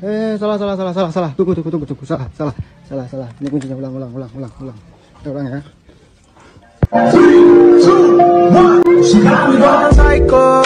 Eh, salah, salah, salah, salah, salah. Tunggu, tunggu, tunggu, tunggu. Salah, salah, salah, salah. Ini kuncinya ulang, ulang, ulang, ulang, ulang. Kita ulang ya. Three, two, one. She got me by the cycle.